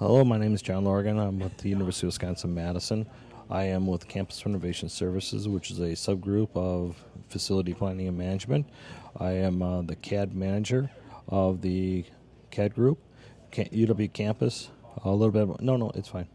Hello, my name is Jon Lourigan. I'm with the University of Wisconsin Madison. I am with Campus Renovation Services, which is a subgroup of facility planning and management. I am uh, the CAD manager of the CAD group, UW campus. A little bit. no, no, it's fine.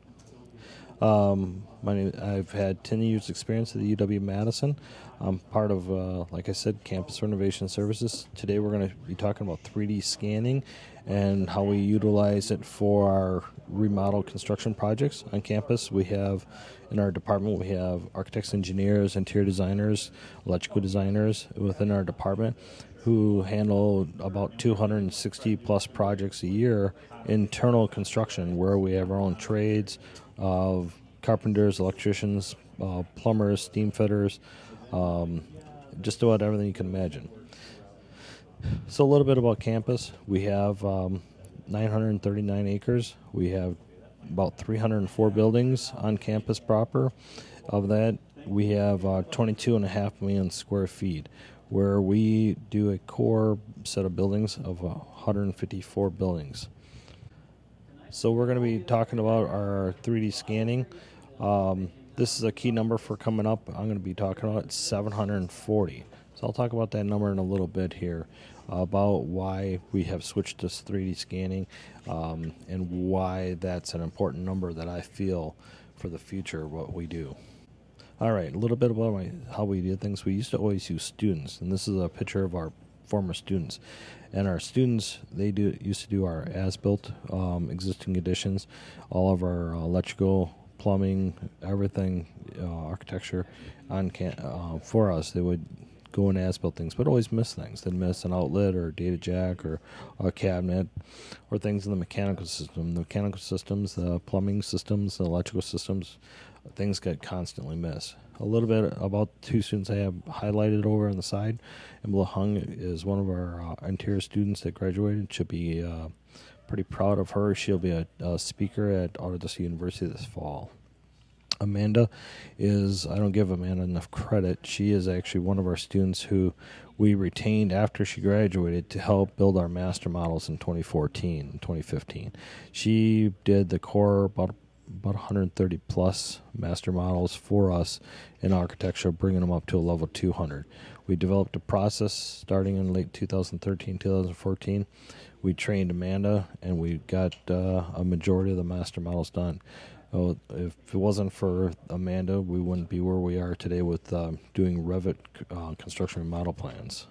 Um, my name, I've had 10 years experience at the UW Madison. I'm part of, uh, like I said, Campus Renovation Services. Today we're going to be talking about 3D scanning and how we utilize it for our remodel construction projects on campus. We have, in our department, we have architects, engineers, interior designers, electrical designers within our department who handle about 260 plus projects a year internal construction where we have our own trades of carpenters, electricians, uh, plumbers, steam fitters, um, just about everything you can imagine. So, a little bit about campus. We have um, 939 acres. We have about 304 buildings on campus proper. Of that, we have uh, 22 and a half million square feet, where we do a core set of buildings of 154 buildings. So we're going to be talking about our 3D scanning. Um, this is a key number for coming up. I'm going to be talking about 740. So I'll talk about that number in a little bit here, about why we have switched to 3D scanning, um, and why that's an important number that I feel for the future what we do. All right, a little bit about my, how we did things. We used to always use students, and this is a picture of our former students. And our students, they do used to do our as-built um, existing additions, all of our electrical, plumbing, everything, uh, architecture on can- uh, for us. They would go and as-built things, but always miss things. They'd miss an outlet or data jack or a cabinet or things in the mechanical system. The mechanical systems, the plumbing systems, the electrical systems, things get constantly missed a little bit about two students I have highlighted over on the side. Embla Hung is one of our uh, interior students that graduated. Should be uh, pretty proud of her. She'll be a, a speaker at Autodesk University this fall. Amanda is, I don't give Amanda enough credit. She is actually one of our students who we retained after she graduated to help build our master models in 2014 and 2015. She did the core about about 130 plus master models for us in architecture, bringing them up to a level 200. We developed a process starting in late 2013, 2014. We trained Amanda, and we got uh, a majority of the master models done. Oh, if it wasn't for Amanda, we wouldn't be where we are today with uh, doing Revit uh, construction model plans.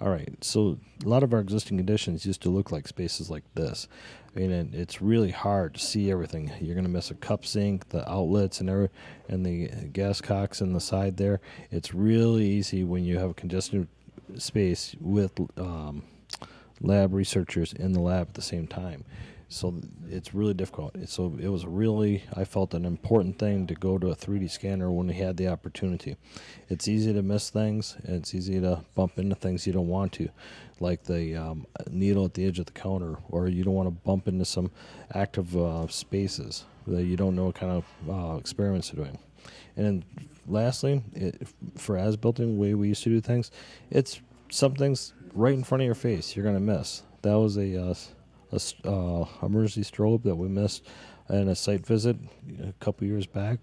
All right, so a lot of our existing conditions used to look like spaces like this. I mean, it, it's really hard to see everything. You're going to miss a cup sink, the outlets, and every, and the gas cocks in the side there. It's really easy when you have a congested space with um, lab researchers in the lab at the same time so it's really difficult. So it was really, I felt, an important thing to go to a 3D scanner when we had the opportunity. It's easy to miss things. It's easy to bump into things you don't want to, like the um, needle at the edge of the counter, or you don't want to bump into some active uh, spaces that you don't know what kind of uh, experiments you're doing. And lastly, it, for as built-in way we used to do things, it's some things right in front of your face you're going to miss. That was a uh, a uh, emergency strobe that we missed in a site visit a couple years back.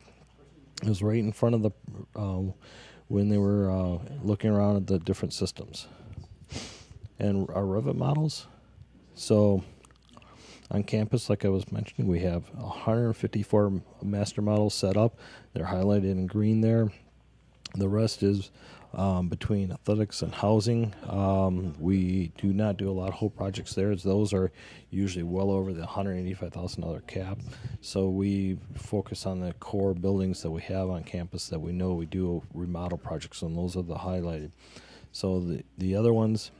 It was right in front of the uh, when they were uh, looking around at the different systems and our Revit models. So on campus, like I was mentioning, we have 154 master models set up. They're highlighted in green there. The rest is um, between athletics and housing. Um, we do not do a lot of whole projects there. Those are usually well over the $185,000 cap. So we focus on the core buildings that we have on campus that we know we do remodel projects and those are the highlighted. So the, the other ones,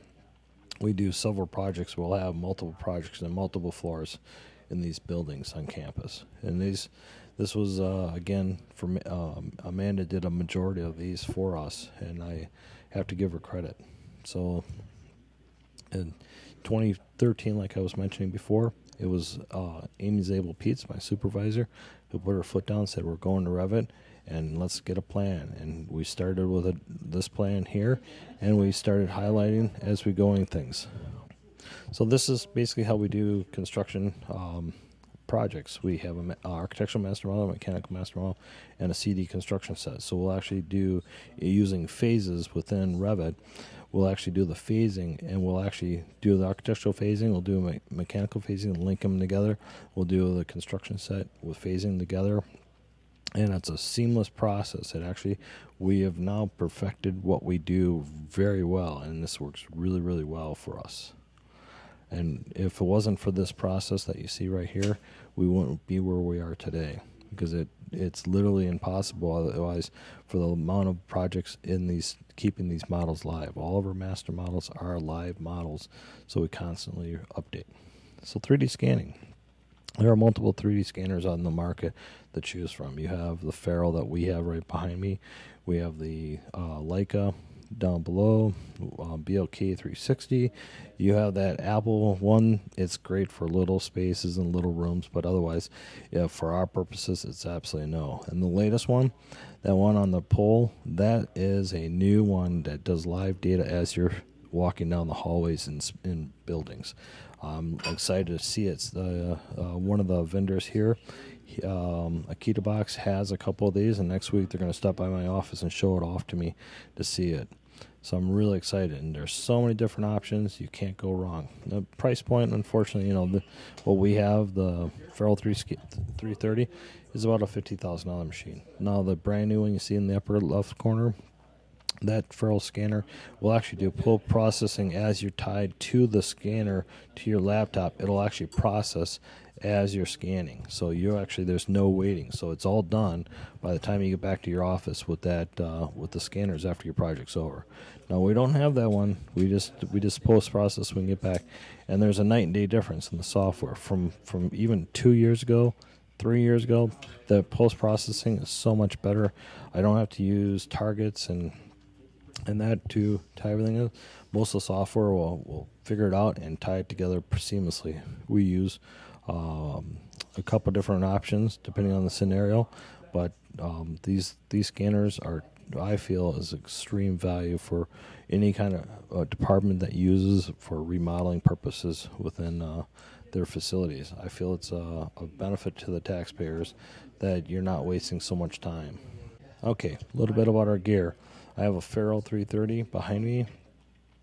we do several projects. We'll have multiple projects and multiple floors in these buildings on campus. And these this was uh, again for um, Amanda did a majority of these for us, and I have to give her credit. So, in 2013, like I was mentioning before, it was uh, Amy Zabel Peets, my supervisor, who put her foot down and said, "We're going to Revit, and let's get a plan." And we started with a, this plan here, and we started highlighting as we going things. So this is basically how we do construction um, projects. We have an architectural master model, a mechanical master model, and a CD construction set. So we'll actually do using phases within Revit. We'll actually do the phasing, and we'll actually do the architectural phasing. We'll do me- mechanical phasing and link them together. We'll do the construction set with phasing together, and it's a seamless process. It actually we have now perfected what we do very well, and this works really, really well for us. And if it wasn't for this process that you see right here, we wouldn't be where we are today because it it's literally impossible otherwise for the amount of projects in these keeping these models live. All of our master models are live models, so we constantly update. So 3D scanning. There are multiple 3D scanners on the market to choose from. You have the Faro that we have right behind me. We have the uh, Leica down below, uh, BLK 360. You have that Apple one. It's great for little spaces and little rooms, but otherwise, yeah, for our purposes, it's absolutely no. And the latest one, that one on the pole, that is a new one that does live data as you're walking down the hallways in, in buildings. I'm excited to see it. It's the, uh, one of the vendors here um, AkitaBox has a couple of these, and next week they're going to stop by my office and show it off to me to see it. So I'm really excited, and there's so many different options. You can't go wrong. The price point, unfortunately, you know, the, what we have, the Faro 3 330, is about a fifty thousand dollar machine. Now the brand new one you see in the upper left corner, that Faro scanner will actually do pull processing as you're tied to the scanner to your laptop. It'll actually process as you're scanning. So you're actually there's no waiting. So it's all done by the time you get back to your office with that uh, with the scanners after your project's over. Now we don't have that one. We just we just post process when we get back, and there's a night and day difference in the software from from even two years ago. Three years ago, the post processing is so much better. I don't have to use targets and and that to tie everything in. Most of the software will, will figure it out and tie it together seamlessly. We use um, a couple different options depending on the scenario, but um, these these scanners are I feel is extreme value for any kind of uh, department that uses for remodeling purposes within uh, their facilities. I feel it's a, a benefit to the taxpayers that you're not wasting so much time. Okay, a little bit about our gear. I have a Faro 330 behind me.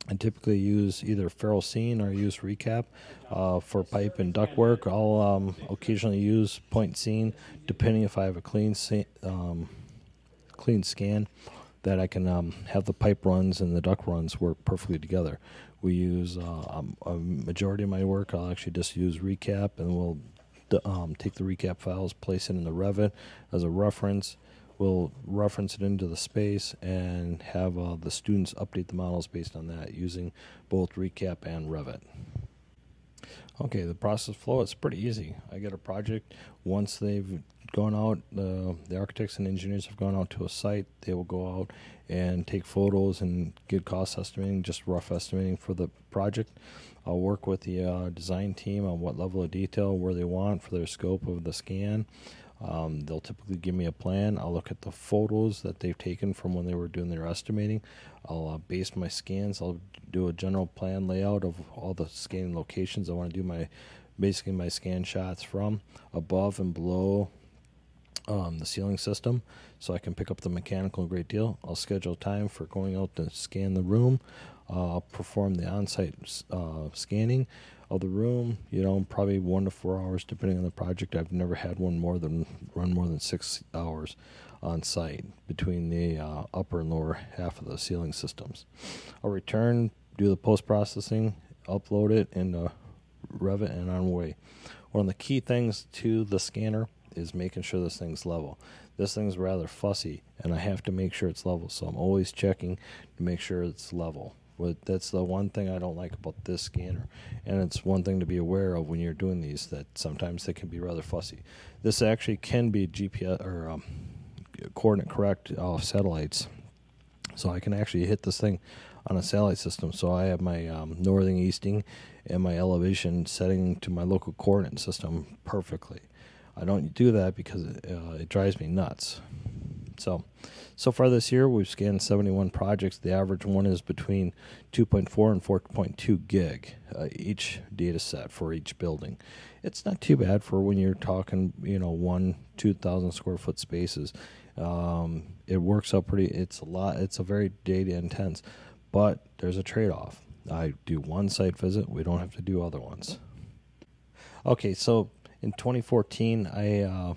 I typically use either Faro Scene or use Recap uh, for pipe and duct work. I'll um, occasionally use PointSense, depending if I have a clean um, clean scan that I can um, have the pipe runs and the duct runs work perfectly together. We use uh, um, a majority of my work. I'll actually just use Recap, and we'll um, take the Recap files, place it in the Revit as a reference we'll reference it into the space and have uh, the students update the models based on that using both Recap and Revit. Okay, the process flow is pretty easy. I get a project once they've gone out, uh, the architects and engineers have gone out to a site, they will go out and take photos and get cost estimating, just rough estimating for the project. I'll work with the uh, design team on what level of detail, where they want for their scope of the scan. Um, they'll typically give me a plan. I'll look at the photos that they've taken from when they were doing their estimating. I'll uh, base my scans. I'll do a general plan layout of all the scanning locations I want to do my basically my scan shots from above and below um, the ceiling system so I can pick up the mechanical a great deal. I'll schedule time for going out to scan the room. Uh, I'll perform the on site uh, scanning of the room. You know, probably one to four hours depending on the project. I've never had one more than run more than six hours on site between the uh, upper and lower half of the ceiling systems. I'll return, do the post processing, upload it into Revit, and on way. One of the key things to the scanner is making sure this thing's level. This thing's rather fussy, and I have to make sure it's level. So I'm always checking to make sure it's level. That's the one thing I don't like about this scanner, and it's one thing to be aware of when you're doing these that sometimes they can be rather fussy. This actually can be GPS or um, coordinate correct off satellites, so I can actually hit this thing on a satellite system. So I have my um, northing, easting, and my elevation setting to my local coordinate system perfectly. I don't do that because it, uh, it drives me nuts. So, so far this year, we've scanned 71 projects. The average one is between 2.4 and 4.2 gig uh, each data set for each building. It's not too bad for when you're talking, you know, one, 2,000 square foot spaces. Um, it works out pretty. It's a lot. It's a very data intense, but there's a trade off. I do one site visit. We don't have to do other ones. Okay, so in 2014, I uh,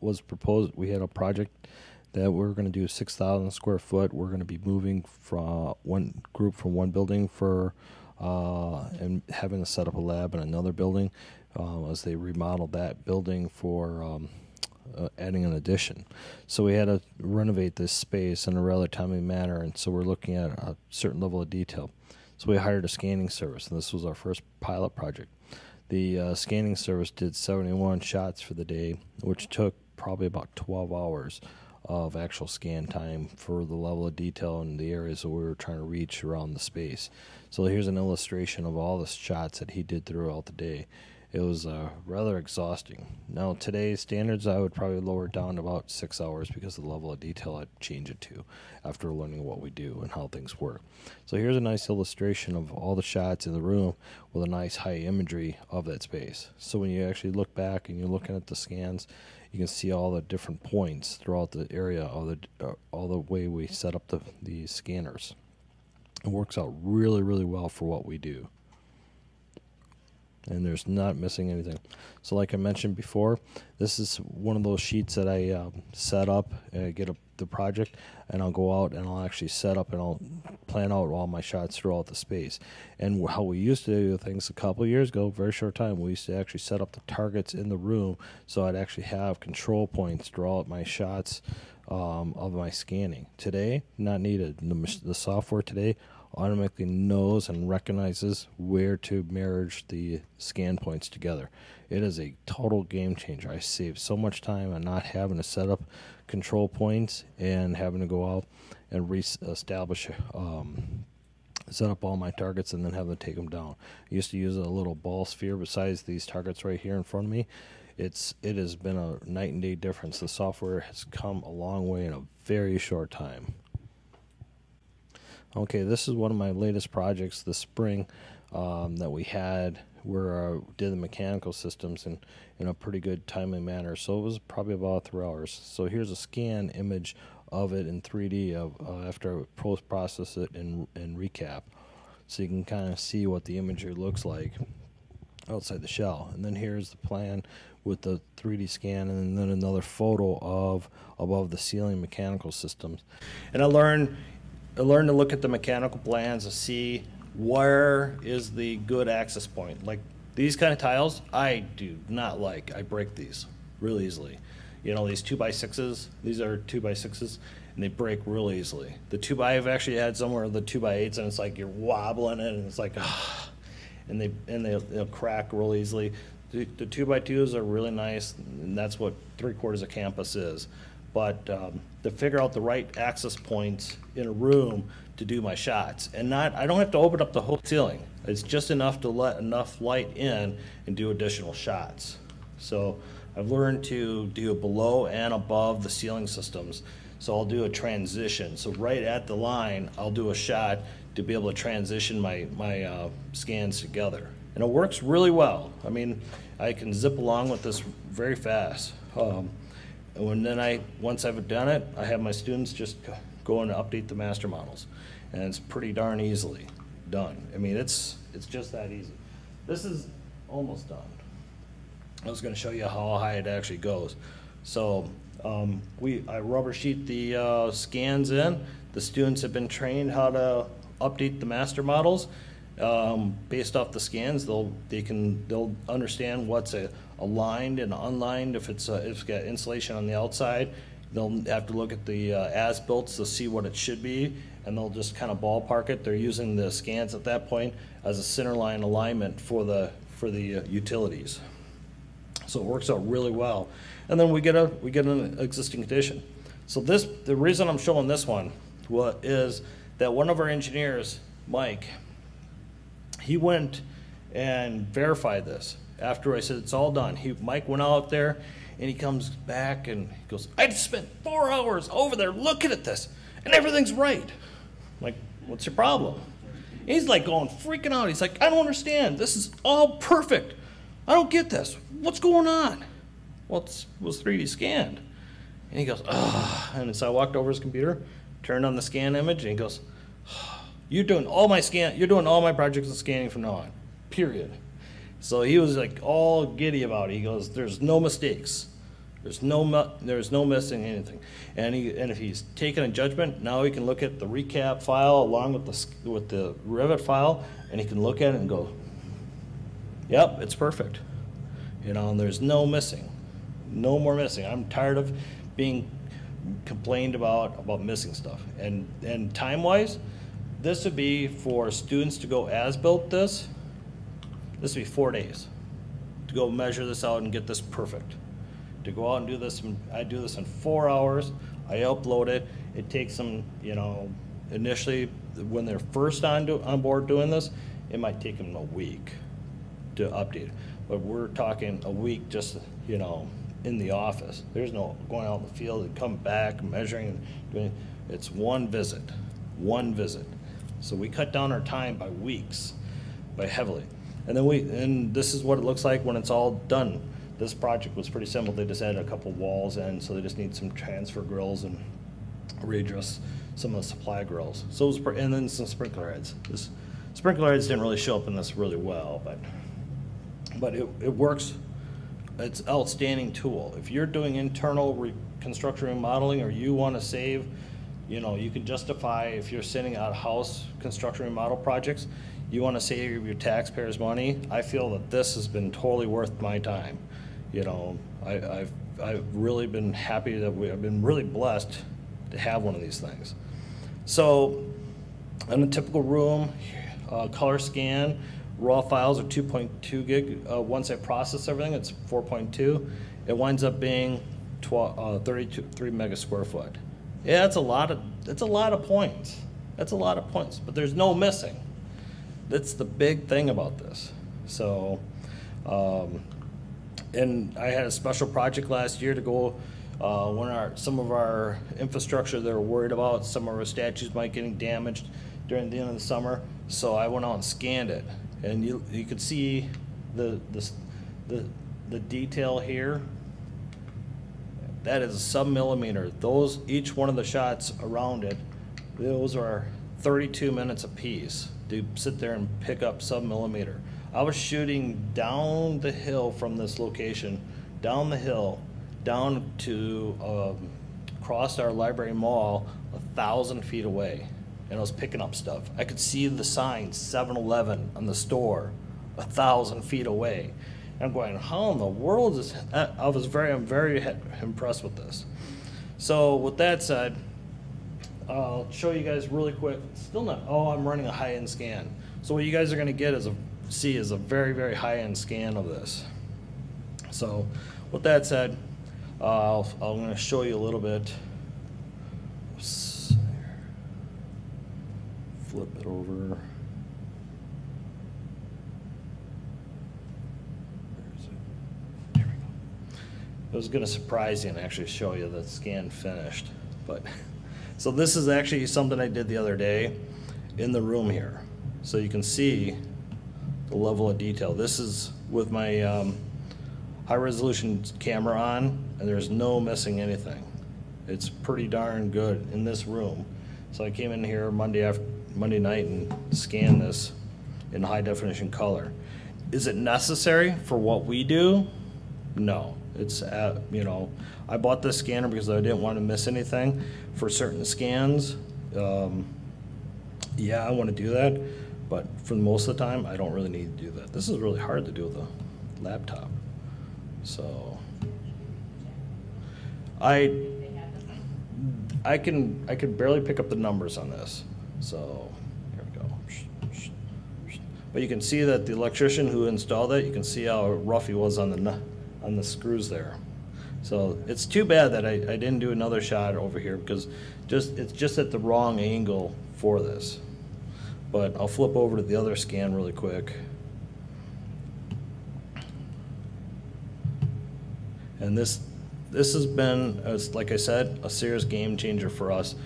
was proposed. We had a project that we are going to do 6,000 square foot. We're going to be moving from one group from one building for uh, and having to set up a lab in another building uh, as they remodel that building for um, uh, adding an addition. So we had to renovate this space in a rather timely manner, and so we're looking at a certain level of detail. So we hired a scanning service, and this was our first pilot project. The uh, scanning service did 71 shots for the day, which took probably about 12 hours of actual scan time for the level of detail in the areas that we were trying to reach around the space. So here's an illustration of all the shots that he did throughout the day. It was uh, rather exhausting. Now, today's standards, I would probably lower down to about six hours because of the level of detail I'd change it to after learning what we do and how things work. So here's a nice illustration of all the shots in the room with a nice high imagery of that space. So when you actually look back and you're looking at the scans, you can see all the different points throughout the area, all the uh, all the way we set up the the scanners. It works out really really well for what we do. And there's not missing anything. So, like I mentioned before, this is one of those sheets that I um, set up and I get a the project and I'll go out and I'll actually set up and I'll plan out all my shots throughout the space. And how we used to do things a couple years ago, very short time, we used to actually set up the targets in the room so I'd actually have control points throughout my shots um, of my scanning. Today, not needed. The, the software today automatically knows and recognizes where to merge the scan points together. It is a total game changer. I save so much time on not having to set up control points and having to go out and re-establish, um, set up all my targets and then have them take them down. I used to use a little ball sphere besides these targets right here in front of me. It's it has been a night and day difference. The software has come a long way in a very short time. Okay, this is one of my latest projects this spring um, that we had where I did the mechanical systems in, in a pretty good timely manner. So it was probably about three hours. So here's a scan image of it in 3D of, uh, after I post process it and recap. So you can kind of see what the imagery looks like outside the shell. And then here's the plan with the 3D scan and then another photo of above the ceiling mechanical systems. And I learned I learned to look at the mechanical plans to see where is the good access point? Like these kind of tiles, I do not like. I break these really easily. You know, these two by sixes, these are two by sixes, and they break real easily. The two by, I've actually had somewhere the two by eights, and it's like you're wobbling it, and it's like, ah, and they and they, they'll crack real easily. The, the two by twos are really nice, and that's what three quarters of campus is. But um, to figure out the right access points in a room to do my shots and not I don't have to open up the whole ceiling. It's just enough to let enough light in and do additional shots. So I've learned to do below and above the ceiling systems. So I'll do a transition. So right at the line, I'll do a shot to be able to transition my, my uh, scans together. And it works really well. I mean, I can zip along with this very fast. Um, and then I, once I've done it, I have my students just go and update the master models. And it's pretty darn easily done. I mean, it's, it's just that easy. This is almost done. I was gonna show you how high it actually goes. So, um, we, I rubber sheet the, uh, scans in. The students have been trained how to update the master models. Um, based off the scans, they'll, they can, they'll understand what's a, aligned and unlined. If it's, uh, if it's got insulation on the outside, they'll have to look at the uh, as-built to see what it should be, and they'll just kind of ballpark it. They're using the scans at that point as a center line alignment for the for the uh, utilities. So it works out really well. And then we get a we get an existing condition. So this the reason I'm showing this one what is that one of our engineers, Mike, he went and verified this. After I said it's all done, he, Mike went out there and he comes back and he goes, I spent four hours over there looking at this and everything's right. I'm like, what's your problem? And he's like going freaking out. He's like, I don't understand. This is all perfect. I don't get this. What's going on? Well, was 3D scanned. And he goes, ah. And so I walked over his computer, turned on the scan image, and he goes, you're doing all my scan, you're doing all my projects and scanning from now on, period. So he was like all giddy about it. He goes, "There's no mistakes. There's no there's no missing anything." And he and if he's taken a judgment, now he can look at the recap file along with the with the Revit file, and he can look at it and go, "Yep, it's perfect." You know, and there's no missing, no more missing. I'm tired of being complained about about missing stuff. And and time wise, this would be for students to go as built this this would be four days to go measure this out and get this perfect. To go out and do this, I do this in four hours. I upload it. It takes them, you know, initially when they're first on do, on board doing this, it might take them a week to update. But we're talking a week just, you know, in the office. There's no going out in the field and come back, measuring and doing. It's one visit, one visit. So we cut down our time by weeks, by heavily. And then we, and this is what it looks like when it's all done. This project was pretty simple. They just added a couple walls in, so they just need some transfer grills and readjust some of the supply grills. So was, and then some sprinkler heads. This sprinkler heads didn't really show up in this really well, but but it, it works. It's an outstanding tool. If you're doing internal reconstruction remodeling or you want to save, you know, you can justify if you're sending out house construction remodel projects, you want to save your taxpayers money, I feel that this has been totally worth my time. You know, I, have I've really been happy that we, I've been really blessed to have one of these things. So, in a typical room, uh, color scan, raw files are 2.2 gig. Uh, once I process everything, it's 4.2. It winds up being 12, uh, 33 mega square foot. Yeah, that's a lot of that's a lot of points. That's a lot of points, but there's no missing that's the big thing about this. So, um, and I had a special project last year to go uh, when our some of our infrastructure they were worried about some of our statues might getting damaged during the end of the summer. So I went out and scanned it, and you you could see the the the, the detail here. That is a sub millimeter. Those each one of the shots around it, those are 32 minutes apiece to sit there and pick up sub millimeter. I was shooting down the hill from this location, down the hill, down to um, across our library mall, a thousand feet away, and I was picking up stuff. I could see the sign 7-Eleven on the store, a thousand feet away. And I'm going, how in the world is? I was very, I'm very impressed with this. So with that said, I'll show you guys really quick. Still not, oh, I'm running a high-end scan. So what you guys are gonna get is a, see is a very, very high-end scan of this. So with that said, uh, I'm gonna show you a little bit. Flip it over. I was going to surprise you and actually show you the scan finished, but So this is actually something I did the other day in the room here. So you can see the level of detail. This is with my um, high resolution camera on and there's no missing anything. It's pretty darn good in this room. So I came in here Monday after Monday night and scanned this in high definition color. Is it necessary for what we do? No. It's at, you know, I bought this scanner because I didn't want to miss anything for certain scans. Um, yeah, I want to do that, but for most of the time, I don't really need to do that. This is really hard to do with a laptop. So I I can I can barely pick up the numbers on this. So here we go. But you can see that the electrician who installed it, you can see how rough he was on the on the screws there. So it's too bad that I, I didn't do another shot over here because just it's just at the wrong angle for this. But I'll flip over to the other scan really quick. And this, this has been, as like I said, a serious game changer for us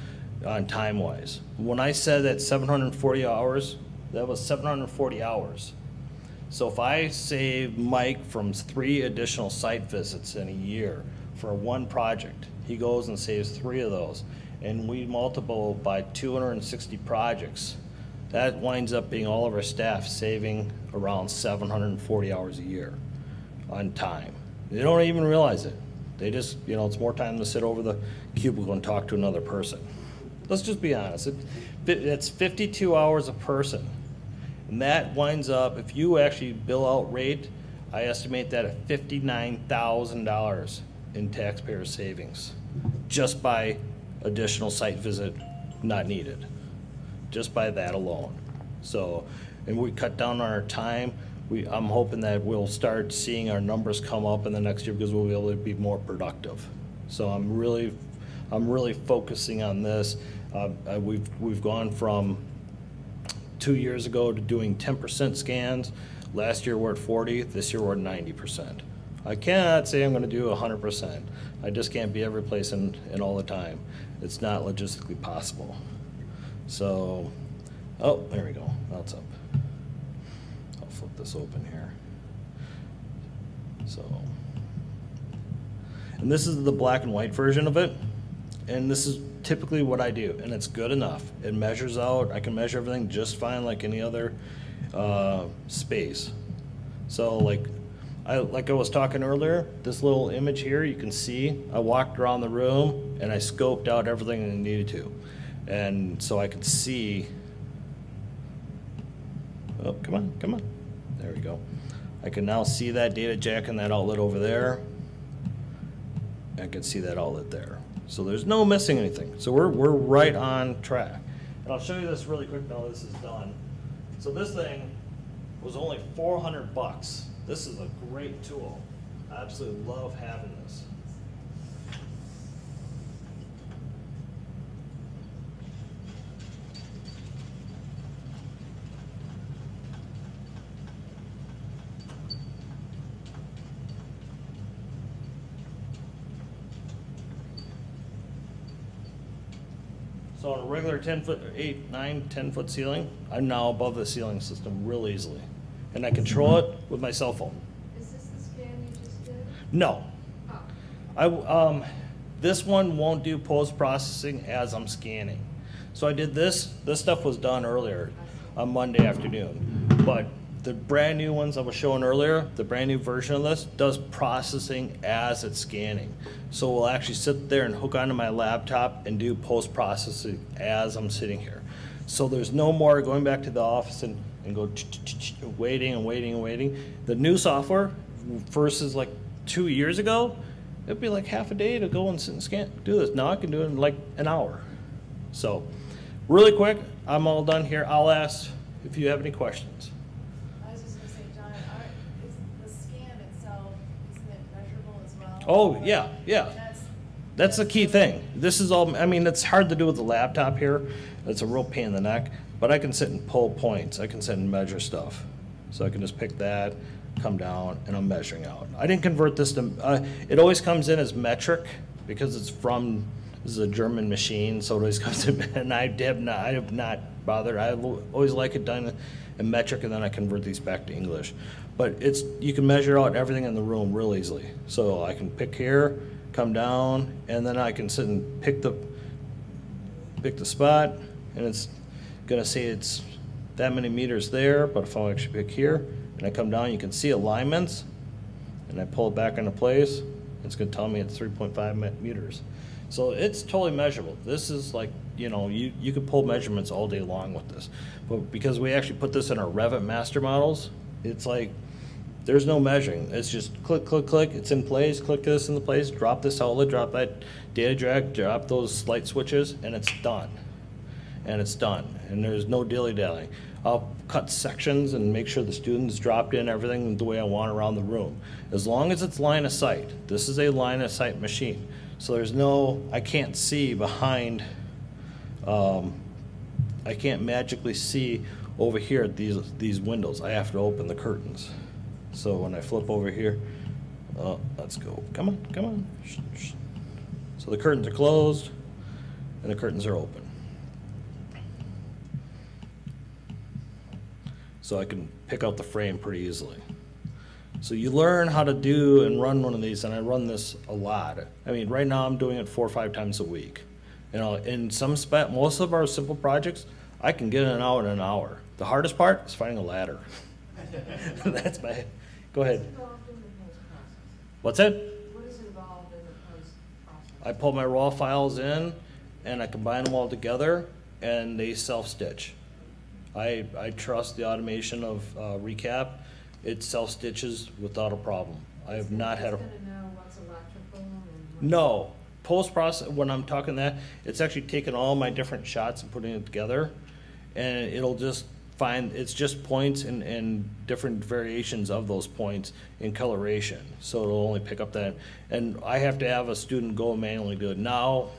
on time-wise. When I said that 740 hours, that was 740 hours. So if I save Mike from three additional site visits in a year for one project, he goes and saves three of those, and we multiple by 260 projects, that winds up being all of our staff saving around 740 hours a year on time. They don't even realize it. They just, you know, it's more time to sit over the cubicle and talk to another person. Let's just be honest. It, it's 52 hours a person. And that winds up, if you actually bill out rate, I estimate that at $59,000 in taxpayer savings just by additional site visit not needed, just by that alone. So, and we cut down on our time. We, I'm hoping that we'll start seeing our numbers come up in the next year because we'll be able to be more productive. So I'm really, I'm really focusing on this. Uh, we've, we've gone from two years ago to doing 10% scans. Last year we're at 40, this year we're at 90%. I cannot say I'm going to do 100%. I just can't be every place and, and all the time. It's not logistically possible. So, oh, there we go. That's up. I'll flip this open here. So, and this is the black and white version of it. And this is typically what I do, and it's good enough. It measures out. I can measure everything just fine like any other uh, space. So like I, like I was talking earlier, this little image here, you can see I walked around the room and I scoped out everything I needed to. And so I could see, oh, come on, come on. There we go. I can now see that data jack and that outlet over there. I can see that outlet there. So there's no missing anything. So we're, we're right on track. And I'll show you this really quick now this is done. So this thing was only 400 bucks. This is a great tool. I absolutely love having this. So on a regular 10 foot, 8, 9, 10 foot ceiling, I'm now above the ceiling system real easily and I control it with my cell phone. Is this the scan you just did? No. Oh, I, um, this one won't do post-processing as I'm scanning. So I did this, this stuff was done earlier on Monday afternoon. But the brand new ones I was showing earlier, the brand new version of this does processing as it's scanning. So we'll actually sit there and hook onto my laptop and do post-processing as I'm sitting here. So there's no more going back to the office and and go waiting and waiting and waiting. The new software versus like two years ago, it'd be like half a day to go and sit and scan, do this. Now I can do it in like an hour. So, really quick, I'm all done here. I'll ask if you have any questions. I was just gonna say, Jon, are, is the scan itself, isn't it measurable as well? Oh, yeah, yeah. That's, the key thing. This is all, I mean, it's hard to do with the laptop here. It's a real pain in the neck. But I can sit and pull points. I can sit and measure stuff. So I can just pick that, come down, and I'm measuring out. I didn't convert this to, uh, it always comes in as metric because it's from, this is a German machine, so it always comes in, and I have not, I have not bothered. I always like it done metric, and then I convert these back to English. But it's, you can measure out everything in the room real easily. So I can pick here, come down, and then I can sit and pick the, pick the spot, and it's gonna say it's that many meters there, but if I actually pick here and I come down, you can see alignments, and I pull it back into place, it's gonna tell me it's 3.5 meters. So it's totally measurable. This is like, you know, you, you could pull measurements all day long with this. But because we actually put this in our Revit master models, it's like, there's no measuring. It's just click, click, click, it's in place, click this in the place, drop this outlet, drop that data drag. drop those light switches, and it's done and it's done. And there's no dilly dallying. I'll cut sections and make sure the students dropped in everything the way I want around the room. As long as it's line of sight. This is a line of sight machine. So there's no, I can't see behind, um, I can't magically see over here at these, these windows. I have to open the curtains. So when I flip over here, Oh, let's go. Come on, come on. So the curtains are closed and the curtains are open. So I can pick out the frame pretty easily. So you learn how to do and run one of these, and I run this a lot. I mean, right now I'm doing it four or five times a week. You know, in some spec, most of our simple projects, I can get it out in an hour. The hardest part is finding a ladder. That's my, go ahead. What's involved in the post-process? What's that? Involved in the post-process? I pull my raw files in and I combine them all together and they self-stitch. I, I trust the automation of uh, Recap. It self-stitches without a problem. I have not had a. It's gonna know what's electrical and. what's- No, post process, when I'm talking that, it's actually taking all my different shots and putting it together. And it'll just find, it's just points and, and different variations of those points in coloration. So it'll only pick up that. And I have to have a student go manually do it. Now,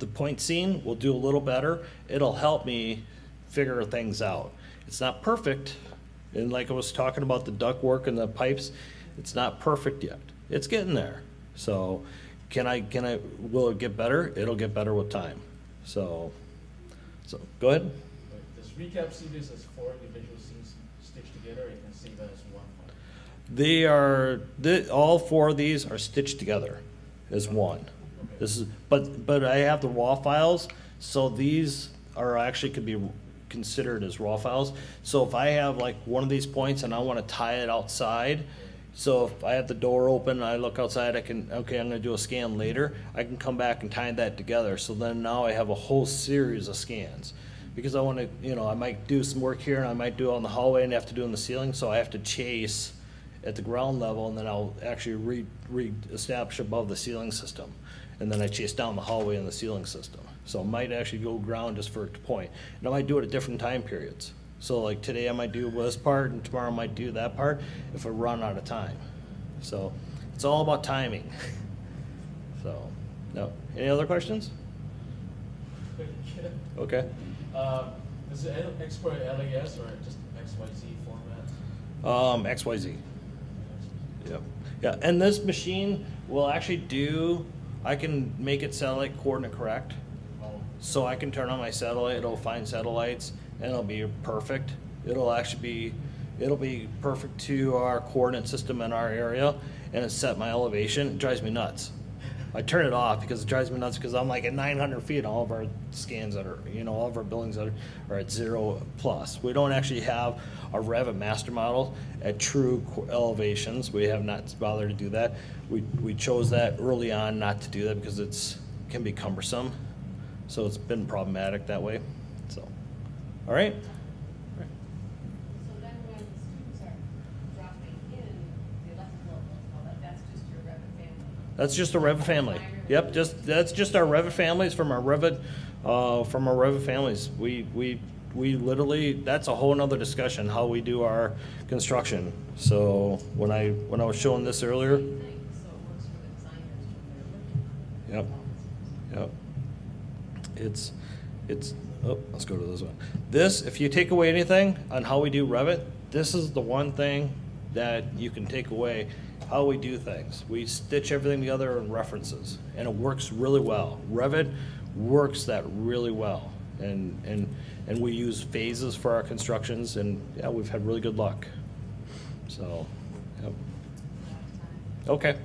the PointSense will do a little better. It'll help me figure things out. It's not perfect, and like I was talking about the duct work and the pipes, it's not perfect yet. It's getting there. So, can I? Can I? Will it get better? It'll get better with time. So, so go ahead. Does recap see this as four individual scenes stitched together, or you can see that as one? They are. The, all four of these are stitched together as one. Okay. This is, but, but I have the raw files, so these are actually could be considered as raw files. So if I have like one of these points and I wanna tie it outside, so if I have the door open, I look outside, I can, okay, I'm gonna do a scan later, I can come back and tie that together, so then now I have a whole series of scans. Because I wanna, you know, I might do some work here and I might do it on the hallway and have to do it in the ceiling, so I have to chase at the ground level, and then I'll actually re, re-establish above the ceiling system. And then I chase down the hallway in the ceiling system. So I might actually go ground just for a point. And I might do it at different time periods. So like today I might do this part, and tomorrow I might do that part, if I run out of time. So it's all about timing. So, no, any other questions? Okay. Um, Does it export LAS or just XYZ format? Um, XYZ. Yep. Yeah, and this machine will actually do, I can make it satellite coordinate correct. Oh, So I can turn on my satellite, it'll find satellites, and it'll be perfect. It'll actually be, it'll be perfect to our coordinate system in our area, and it set my elevation. It drives me nuts. I turn it off because it drives me nuts because I'm like at 900 feet. All of our scans that are, you know, all of our buildings that are, are at zero plus. We don't actually have our Revit master model at true elevations. We have not bothered to do that. We, we chose that early on not to do that because it's can be cumbersome. So it's been problematic that way. All right. So then when the students are dropping in the electrical, all that, that's just your Revit family? That's just a Revit family. Yep, just that's just our Revit families from our Revit, uh, from our Revit families. We we we literally that's a whole nother discussion how we do our construction. So when I when I was showing this earlier, Same thing, so it works for the designers when they're Yep. Yep. It's, it's, oh, let's go to this one. This, if you take away anything on how we do Revit, this is the one thing that you can take away, how we do things. We stitch everything together in references, and it works really well. Revit works that really well. And, and, and we use phases for our constructions, and yeah, we've had really good luck. So, yep. Okay.